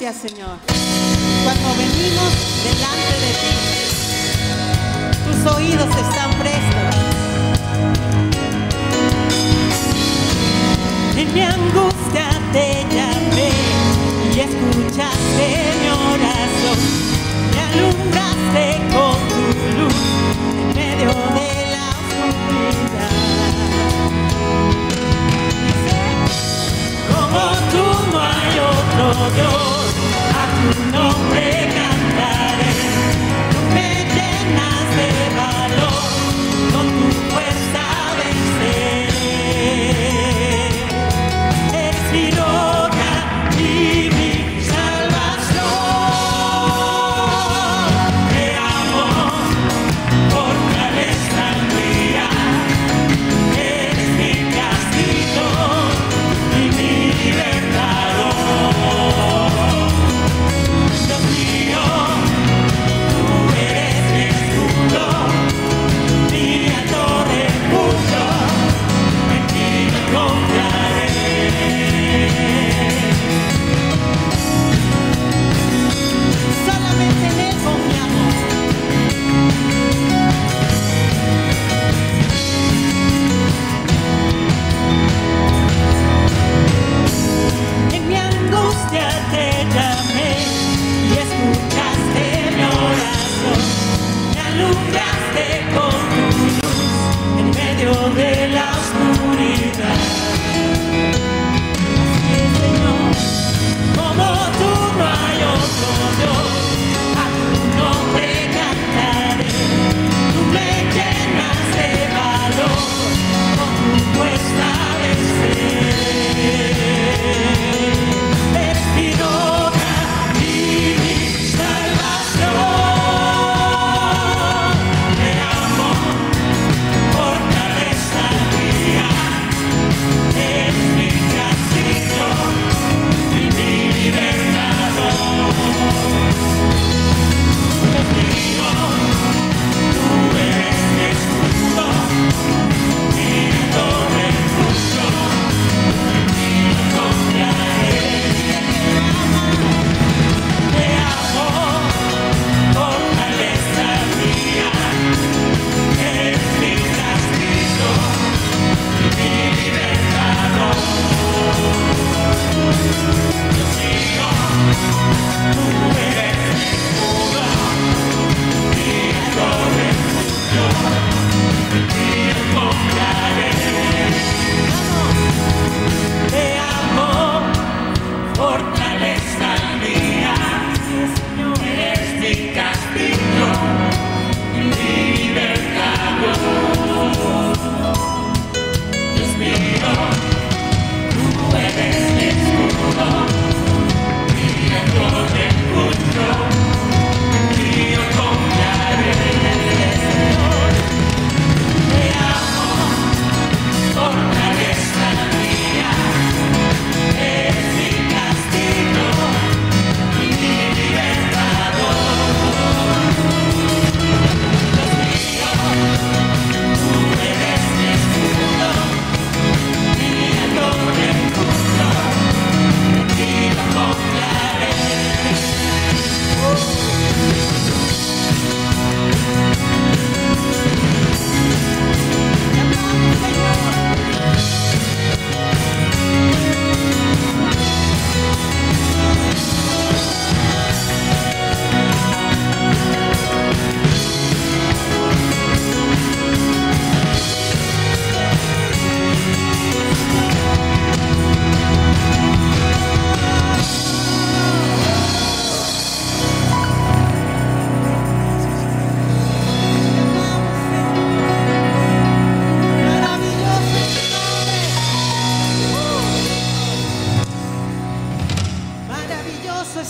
gracias, Señor. Cuando venimos delante de ti, tus oídos están prestos.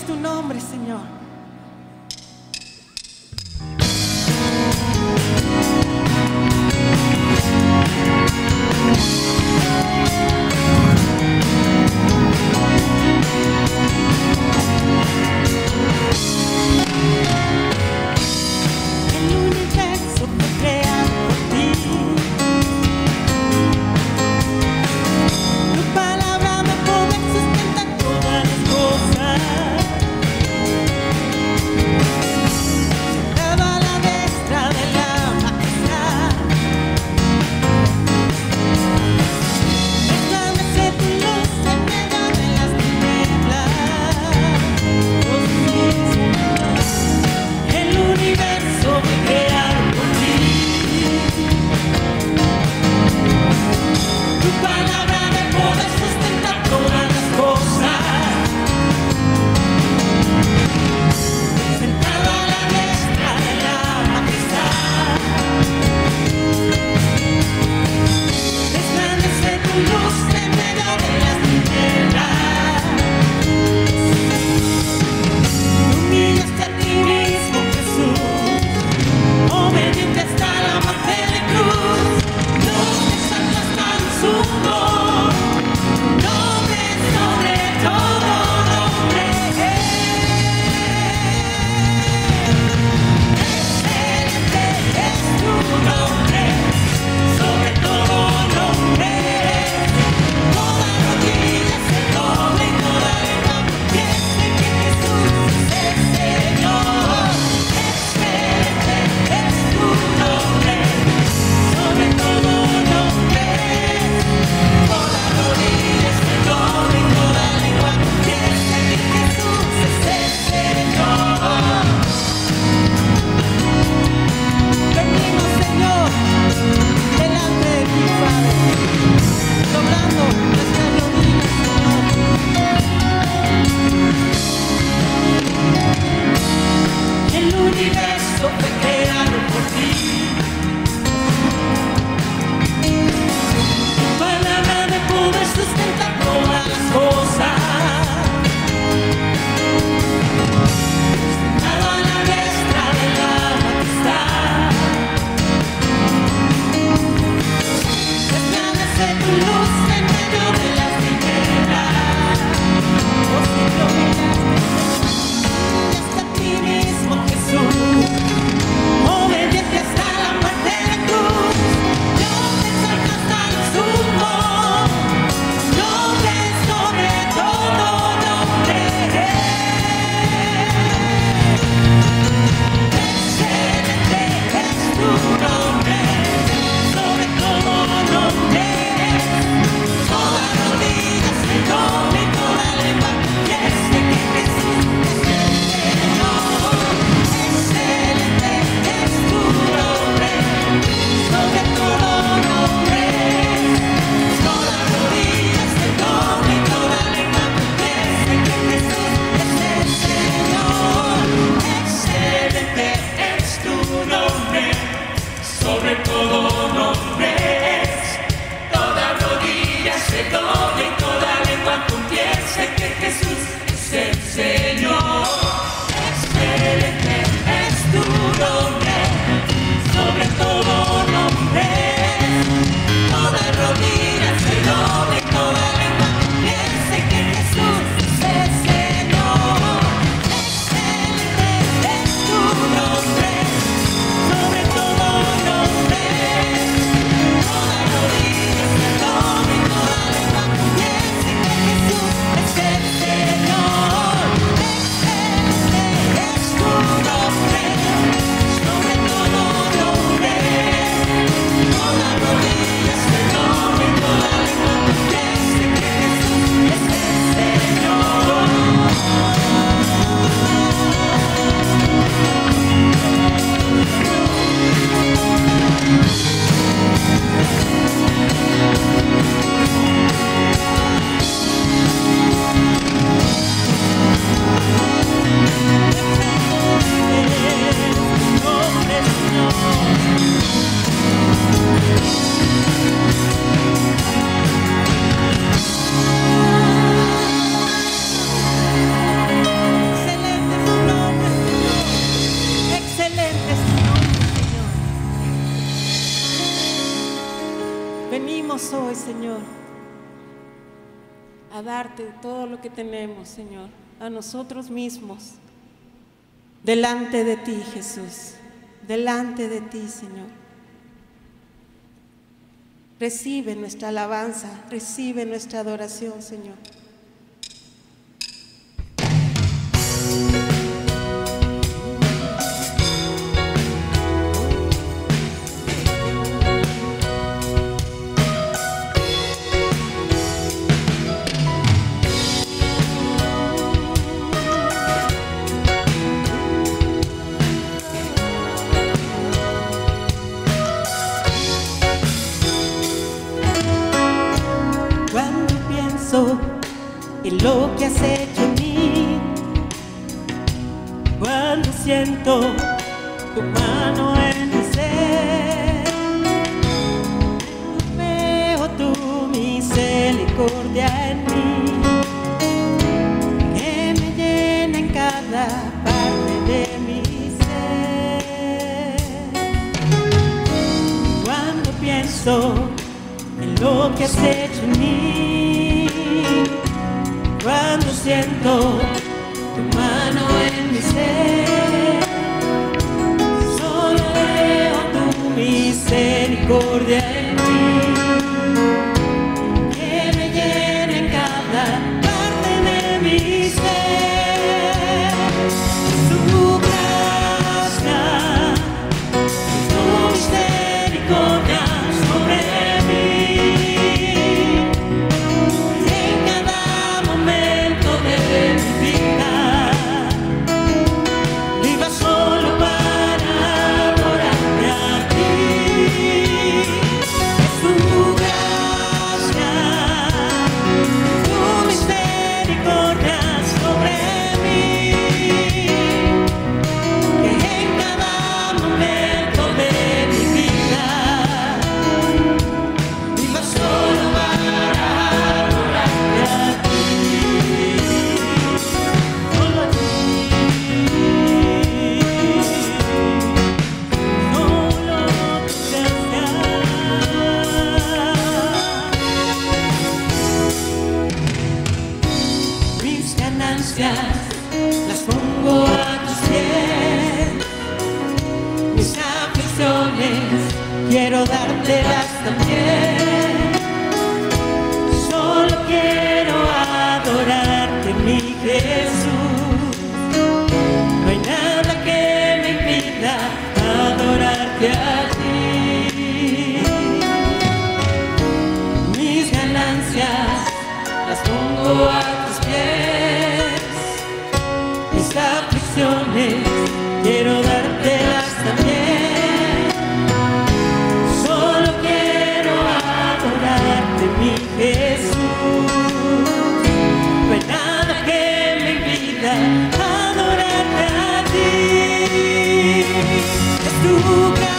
es tu nombre, Señor. de todo lo que tenemos, Señor, a nosotros mismos, delante de ti, Jesús, delante de ti, Señor. Recibe nuestra alabanza, recibe nuestra adoración, Señor. pasó y lo que has hecho en mí. Cuando siento tu mano en mi ser, veo tu misericordia en mí, que me llena en cada parte de mi ser. Cuando pienso en lo que has hecho en mí, cuando siento tu mano en mi ser. Solo veo tu misericordia en mí. ti es tu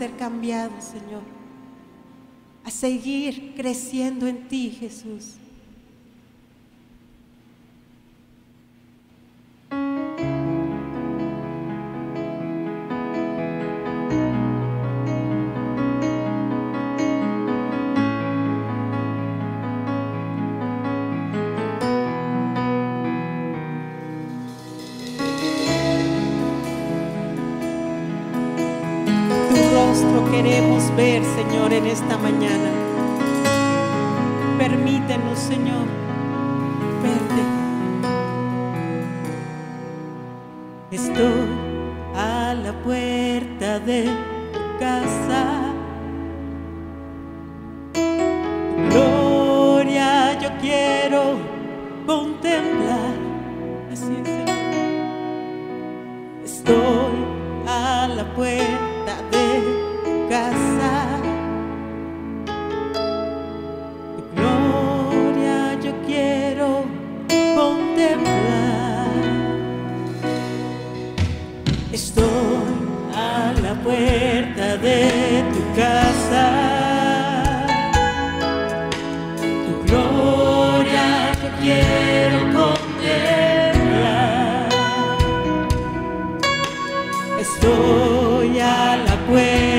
ser cambiados, Señor, a seguir creciendo en ti, Jesús. queremos ver, Señor, en esta mañana. Permítenos, Señor, verte. Estoy puerta de tu casa. Tu gloria yo quiero contemplar. Estoy a la puerta.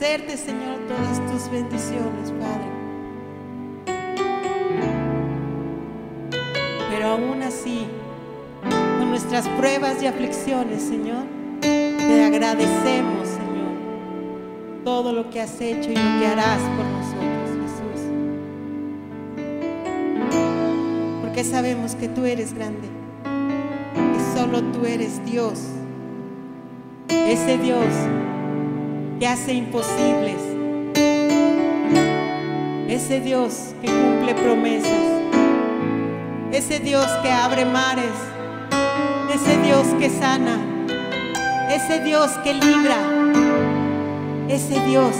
Agradecerte, Señor, todas tus bendiciones, Padre. Pero aún así, con nuestras pruebas y aflicciones, Señor, te agradecemos, Señor, todo lo que has hecho y lo que harás por nosotros, Jesús. Porque sabemos que tú eres grande, que solo tú eres Dios, ese Dios que hace imposibles, ese Dios que cumple promesas, ese Dios que abre mares, ese Dios que sana, ese Dios que libra, ese Dios